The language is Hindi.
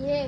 ये